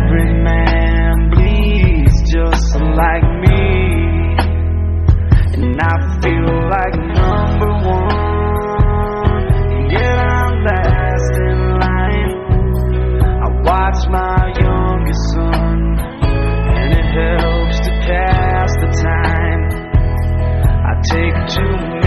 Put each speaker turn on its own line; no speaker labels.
every man bleeds just like me. And I feel like number one. Yet I'm last in line. I watch my youngest son, and it helps to pass the time. I take too